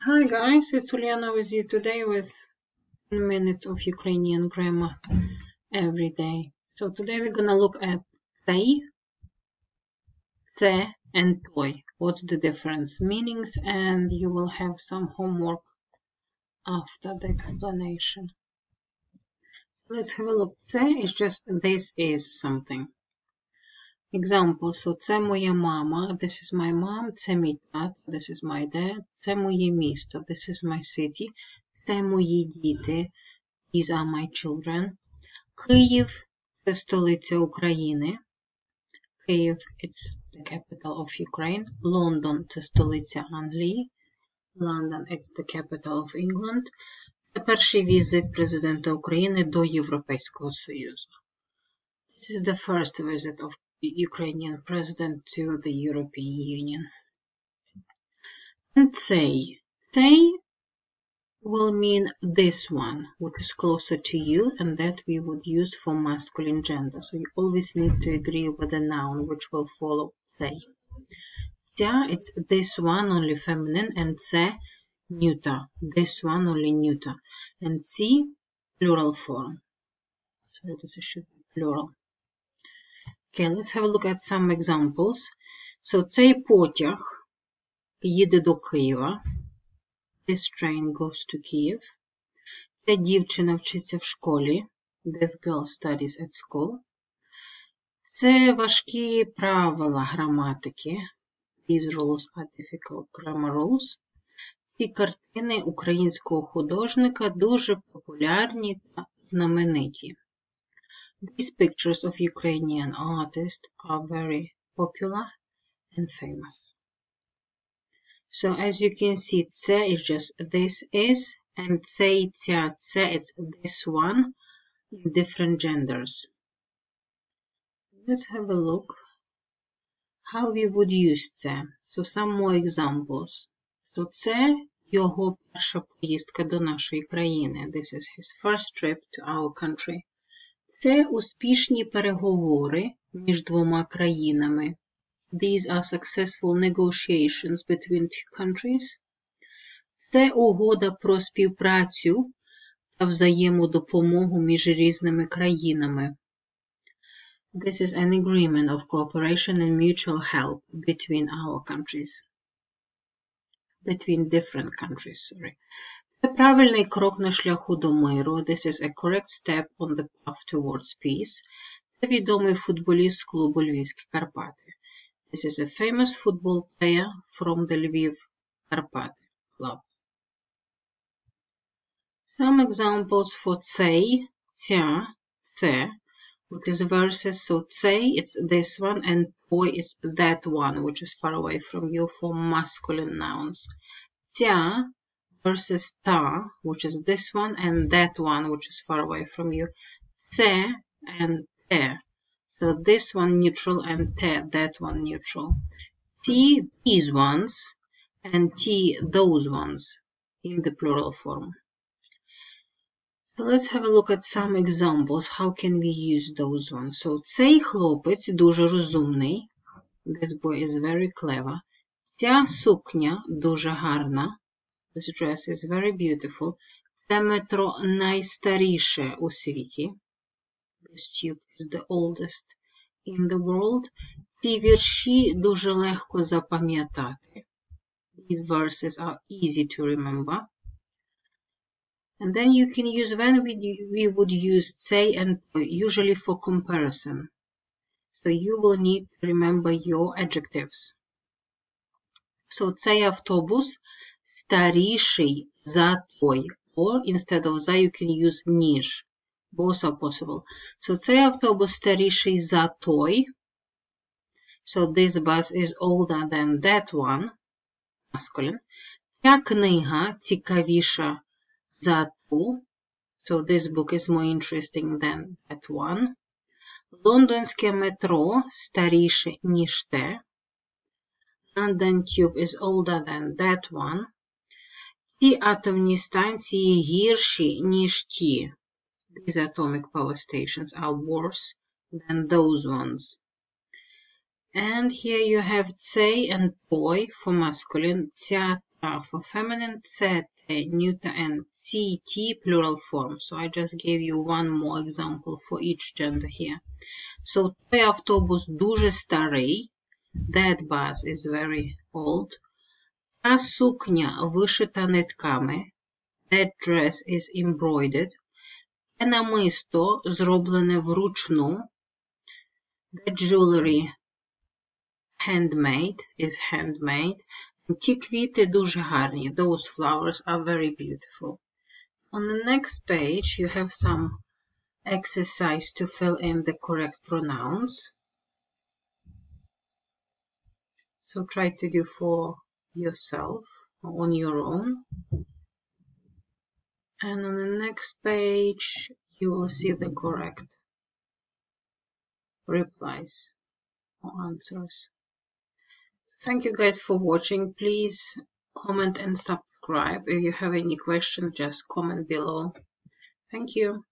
Hi guys, it's Uliana with you today with 10 minutes of Ukrainian grammar every day. So today we're gonna look at they, te, and toy. What's the difference? Meanings and you will have some homework after the explanation. Let's have a look. Te is just this is something. Example, so це моя мама, this is my mom, це мій тато, this is my dad, це моє місто, this is my city, це мої діти, these are my children. Київ – це столиця України. Київ – it's the capital of Ukraine. Лондон – це столиця Англії. London – it's the capital of England. Це перший візит президента України до Європейського Союзу. This is the first visit of Ukrainian president to the European Union. And say, say will mean this one, which is closer to you, and that we would use for masculine gender. So you always need to agree with the noun which will follow say. Yeah, it's this one only feminine, and se neuter. This one only neuter. And ці plural form. So this should be plural. Okay, let's have a look at some examples. So цей потяг їде до Києва. This train goes to Kiev. Ця дівчина вчиться в школі. This girl studies at school. Це важкі правила граматики. These rules are difficult grammar rules. Ці картини українського художника дуже популярні та знамениті. These pictures of Ukrainian artists are very popular and famous. So as you can see, це is just this is, and цей, ця, це, it's this one in different genders. Let's have a look how we would use це. So some more examples. So це його перша поїздка до нашої країни. This is his first trip to our country. Це успішні переговори між двома країнами. These are successful negotiations between two countries. Це угода про співпрацю та взаємодопомогу між різними країнами. This is an agreement of cooperation and mutual help between our countries. Between different countries, sorry. Це правильний крок на шляху до миру. This is a correct step on the path towards peace. Це відомий футболіст з клубу Львівські Карпати. This is a famous football player from the Lviv Karpati club. Some examples for цей, ця, це, which is verses. So цей, it's this one, and той is that one, which is far away from you for masculine nouns. Ця versus та, which is this one, and that one, which is far away from you. Це and те. So this one neutral and te, that one neutral. Ті, these ones, and ті, those ones, in the plural form. So let's have a look at some examples. How can we use those ones? So цей хлопець дуже розумний. This boy is very clever. Ця сукня дуже гарна. This dress is very beautiful. Це метро найстаріше у світі. This tube is the oldest in the world. Ці вірші дуже легко запам'ятати. These verses are easy to remember. And then you can use when we, we would use say and usually for comparison. So you will need to remember your adjectives. So цей автобус старіший за той. Or instead of за you can use ніж. Both are possible. So цей автобус старіший за той. So this bus is older than that one. Masculine. Ця книга цікавіша за ту. So this book is more interesting than that one. Лондонське метро старіше, ніж те. London Tube is older than that one. Ті атомні станції гірші, ніж ті. These atomic power stations are worse than those ones. And here you have цей and той for masculine, ця та for feminine, це те, and ті, ті plural form. So I just gave you one more example for each gender here. So той автобус дуже старий. That bus is very old. Та сукня вишита нитками. That dress is embroidered. Те намисто зроблене вручну. That jewelry handmade is handmade. Ті квіти дуже гарні. Those flowers are very beautiful. On the next page, you have some exercise to fill in the correct pronouns. So try to do for yourself on your own. And on the next page, you will see the correct replies or answers. Thank you guys for watching. Please comment and subscribe. If you have any questions, just comment below. Thank you.